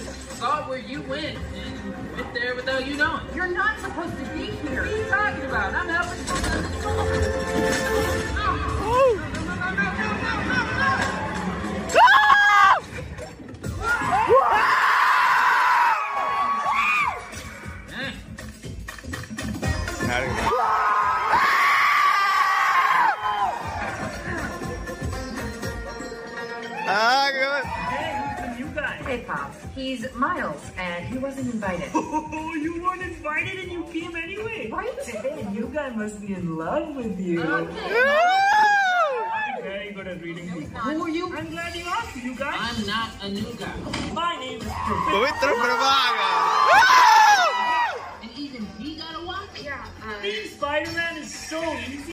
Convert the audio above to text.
saw where you went and went there without you knowing. You're not supposed to be here. What are you talking about? I'm helping. Eh, Ah, birthday pop. He's Miles, and he wasn't invited. Oh, you weren't invited and you came anyway. Right? Hey, you guys must be in love with you. Okay. very good at reading people. Who are you? I'm glad you asked, you guys. I'm not a new guy. My name is Pavitr Prabhakar. and even he got a watch? Yeah. Being Spider-Man is so easy.